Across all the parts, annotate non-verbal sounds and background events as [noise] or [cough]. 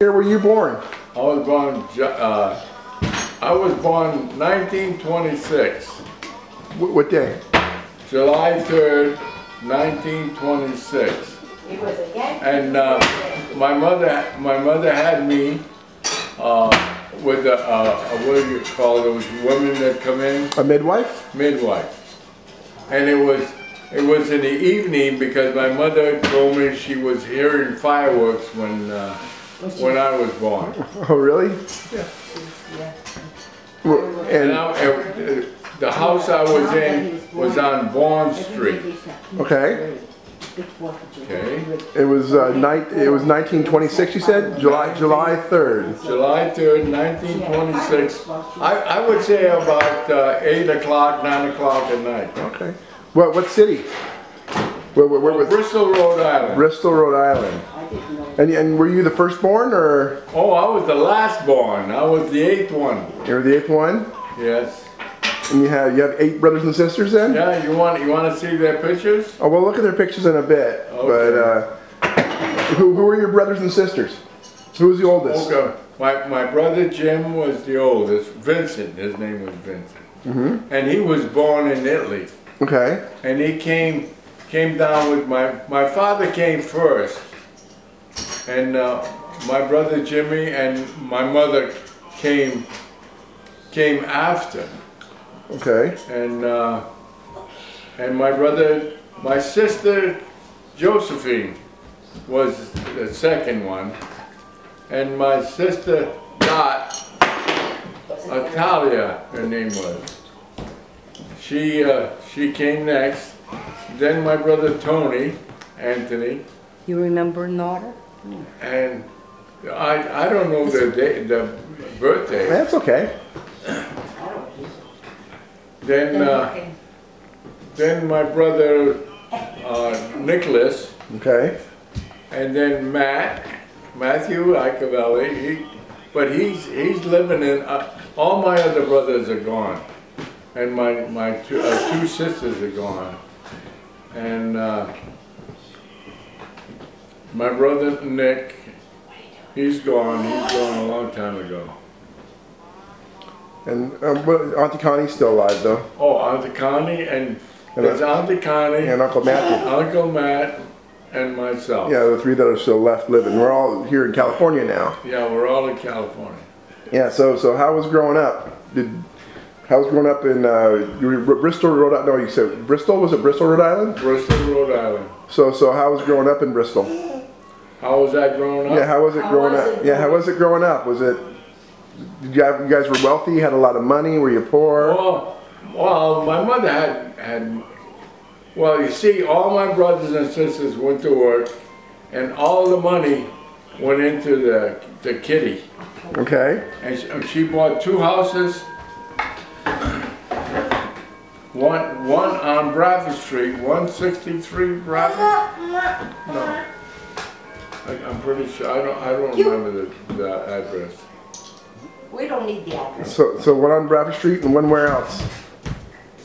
year were you born? I was born, Ju- uh, I was born 1926, Wh- What day? July 3rd, 1926. It was a Yankee. And uh, my mother, my mother had me uh, with a, uh, what do you call those women that come in? A midwife? midwife. And it was it was in the evening because my mother told me she was hearing fireworks when uh, when I was born. Oh, really? Yeah. Wh- And And, I, uh, the house I was in was on Bourne Street. okay, Okay, it was, uh, night, it was 1926, you said? July, July 3rd. July 3rd, 1926. I, I would say about uh, 8 o'clock, 9 o'clock at night. Okay. What, what city? Where, where, where was, Bristol, Rhode Island. Bristol, Rhode Island. And, and were you the firstborn or Oh, I was the last born. I was the eighth one. you were the eighth one? Yes. And you have, you have eight brothers and sisters then? Yeah, you want you want to see their pictures? Oh, we'll look at their pictures in a bit. But, uh, who, who are your brothers and sisters? Who was the oldest? Okay. My, my brother Jim was the oldest. Vincent, his name was Vincent. Mm-hmm. And he was born in Italy. Okay. And he came came down with my my father came first. And uh, my brother Jimmy and my mother came came after. Okay. And uh, and my brother, my sister Josephine was the second one. And my sister Dot, Atalia, her name was. She, uh, she came next. Then my brother Tony, Anthony, You remember Nora? And I, I don't know the day, the birthday. That's okay. Then, uh, then my brother uh, Nicholas, Okay. and then Matt, Matthew Iacovelli. He, but he's he's living in. Uh, all my other brothers are gone, and my my two, uh, two sisters are gone, and uh, my brother Nick, he's gone. He's gone a long time ago. And um, but Auntie Connie's still alive though, Oh, Auntie Connie and there's Auntie Connie, and Uncle Matthew. Uncle Matt, and myself. Yeah, the three that are still left living. We're all here in California now. Yeah, we're all in California. Yeah. So so how was growing up? Did how was growing up in uh, Bristol, Rhode Island? No, you said Bristol. Was it Bristol, Rhode Island? Bristol, Rhode Island. So so how was growing up in Bristol? How was that growing up? Yeah. How was it How growing was up? it Yeah. How was it growing up? Was it? Did you, have, you guys were wealthy? Had a lot of money? Were you poor? Well, well, my mother had had. Well, you see, all my brothers and sisters went to work, and all the money went into the the kitty. Okay. And she, she bought two houses. One one on Bradford Street, 163 Bradford. No. I, I'm pretty sure. I don't. I don't remember the, the address. We don't need the address. So so one on Bradford Street and one where else?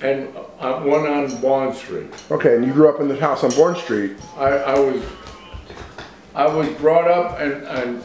And uh, one on Bond Street. Okay. And you grew up in the house on Bourne Street. I, I was I was brought up and, and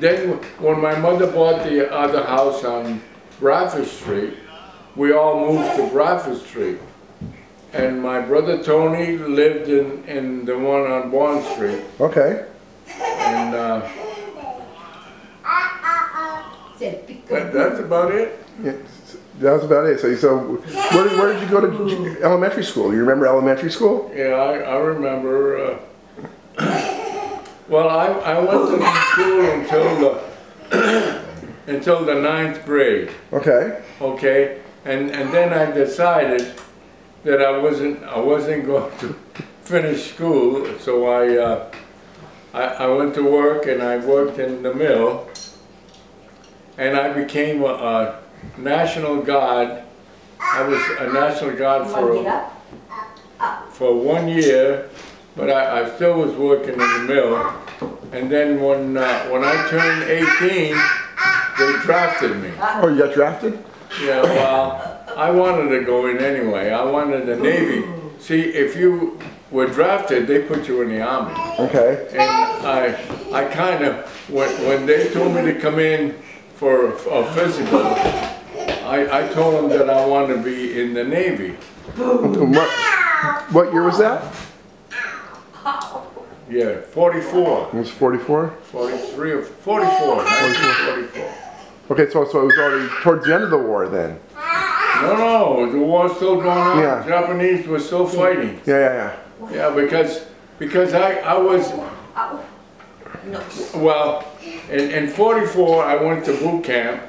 then when my mother bought the other house on Bradford Street, we all moved to Bradford Street. And my brother Tony lived in, in the one on Bond Street. Okay. And uh, Said, pick that, that's about it. Yeah, that was about it. So, so where, did- where did you go to elementary school? You remember elementary school? Yeah, I, I remember. Uh, well, I, I went to school until the [coughs] until the ninth grade. Okay. okay? And, and then I decided that I wasn't, I wasn't going to [laughs] finish school, so I, uh, I, I went to work and I worked in the mill. And I became a, a National Guard. I was a National Guard You wanna get for, up? for one year, but I, I still was working in the mill. And then when, uh, when I turned 18, they drafted me. Oh, you got drafted? Yeah, well, I wanted to go in anyway. I wanted the Navy. See, if you were drafted, they put you in the army. Okay. And I, I kind of, when, when they told me to come in for a physical, I, I told him that I wanted to be in the Navy. [laughs] What, what year was that? Yeah, 44, It was 44? 43 or 44, 1944. Okay, so, so it was already towards the end of the war then? No, no, the war's still going on. Yeah. Japanese were still fighting. Yeah, yeah, Yeah, Yeah, because, because I, I was, Oh. Well, in, in 44, I went to boot camp.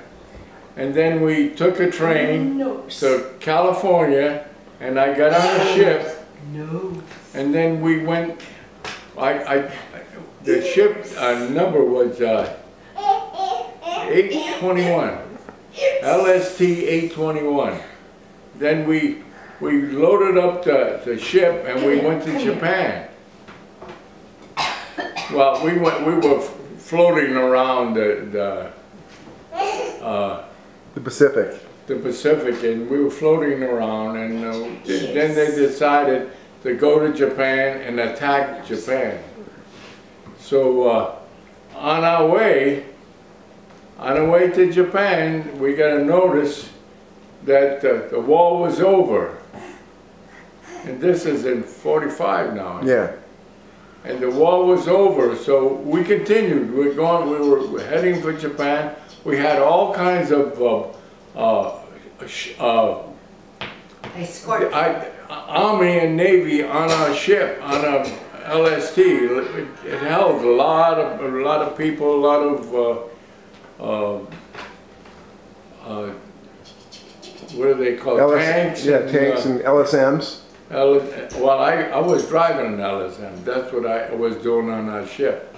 And then we took a train No. to California and I got on a ship No. and then we went, I, I, the ship uh, number was uh, 821, LST 821. Then we, we loaded up the, the ship and we went to Japan. Well, we went, we were floating around the, the, [laughs] uh, The Pacific. the Pacific and we were floating around and uh, then they decided to go to Japan and attack Japan. So uh, on our way, on our way to Japan, we got a notice that uh, the war was over. And this is in 45 now. Yeah. And the war was over, so we continued. We're going, we were heading for Japan. We had all kinds of, uh, uh, uh, Escort. I, Army and Navy on our ship, on a LST. It, it held a lot of, a lot of people, a lot of, uh, uh, uh, what do they call? LS, tanks? yeah, and, tanks uh, and LSMs. Well, I, I was driving an LSM. That's what I was doing on our ship.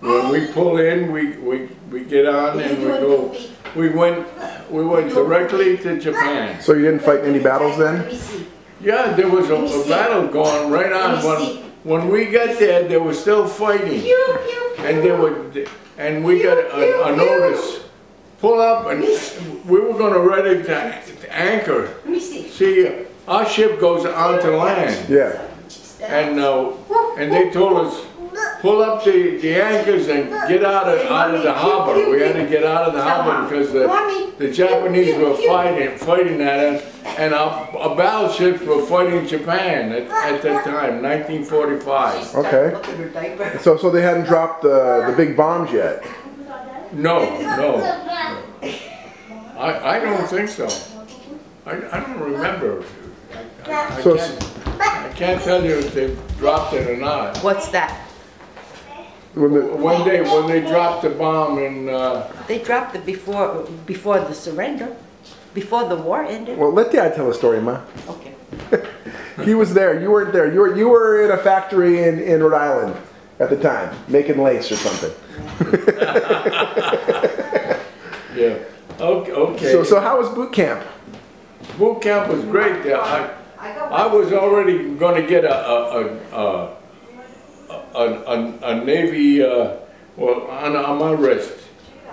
When we pull in, we, we, we get on and we go, we went, we went directly to Japan. So you didn't fight any battles then? Let me see. Yeah, there was a, a battle going right on. When, when we got there, they were still fighting. And they were, and we got a, a notice, pull up and we were gonna ready to to anchor. Let me see. Our ship goes onto land. Yeah. And, uh, and they told us, pull up the, the anchors and get out of, out of the harbor. We had to get out of the harbor because the, the Japanese were fighting, fighting at us. And our, our battleships were fighting Japan at, at that time, nineteen forty-five. Okay. Look at her diaper. So, so they hadn't dropped the, the big bombs yet? No, no. I, I don't think so. I, I don't remember. I, I So- can't, I can't tell you if they dropped it or not. What's that? When the, When they, when they dropped the bomb in, uh, They dropped it before, before the surrender, before the war ended. well, let Dad tell a story, Ma. Okay. [laughs] He was there. You weren't there. You were, you were in a factory in, in Rhode Island at the time, making lace or something. [laughs] yeah, okay, okay. So, so how was boot camp? Boot camp was great there. I, was already gonna get a, a, a, a, a, a Navy, uh, well, on, on my wrist.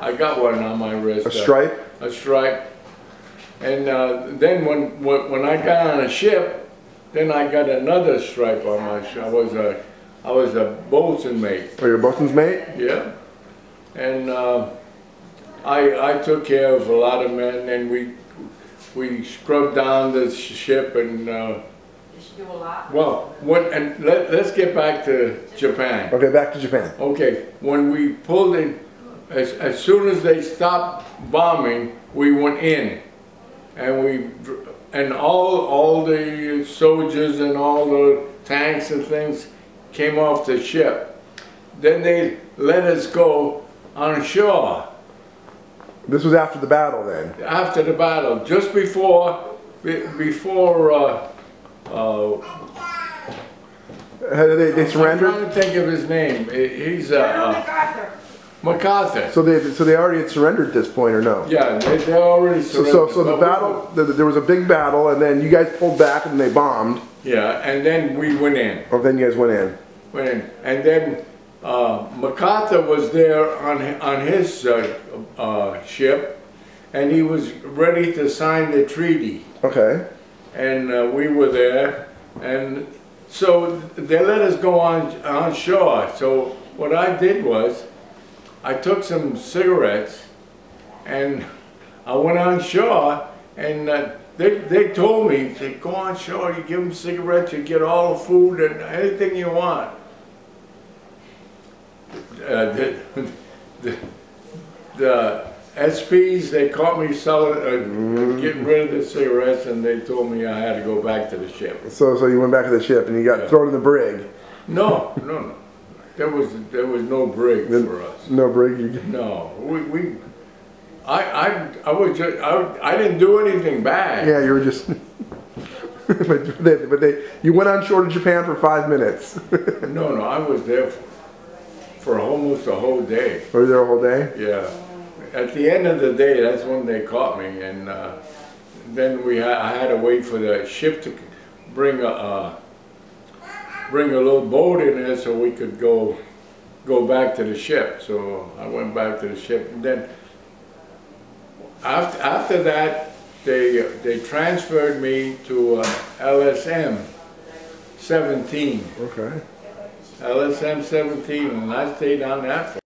I got one on my wrist. A uh, stripe? a stripe. And uh, then when, when when I got on a ship, then I got another stripe on my I was a I was a boatswain mate. Or your bosun's mate? Yeah. And uh, I I took care of a lot of men, and we we scrubbed down the ship and. Uh, well, what and let, let's get back to Japan. Okay, back to Japan. Okay, when we pulled in, as, as soon as they stopped bombing, we went in. And we, and all, all the soldiers and all the tanks and things came off the ship. Then they let us go on shore This was after the battle then. after the battle, just before, before, uh, uh, did they, they I'm surrendered? trying to think of his name. He's, uh, uh, MacArthur. So they, so they already had surrendered at this point or no? Yeah, they, they already So, surrendered. so, so the battle, the, there was a big battle and then you guys pulled back and they bombed. Yeah, and then we went in, Or then you guys went in. went in, and then, uh, MacArthur was there on, on his, uh, uh, ship, and he was ready to sign the treaty. Okay. And, uh, we were there, And so they let us go on, on shore. So what I did was, I took some cigarettes and I went on shore and uh, they, they told me, they go on shore, you give them cigarettes, you get all the food and anything you want. Uh, the, [laughs] the, the SPs, they caught me selling, uh, getting rid of the cigarettes and they told me I had to go back to the ship. So, so you went back to the ship and you got Yeah. thrown in the brig. No, no, no. There was, there was no break for us. No brig. No, we, we, I, I, I was just, I, I didn't do anything bad. yeah, you were just. [laughs] but they, but they, you went on shore to Japan for five minutes. No, no, I was there for, for almost a whole day. were you there a whole day? Yeah. At the end of the day, that's when they caught me, and uh, then we had, I had to wait for the ship to bring a, uh, bring a little boat in there so we could go, go back to the ship. So I went back to the ship, and then after, after that, they, they transferred me to uh, LSM 17. Okay. LSM 17, and I stayed on that for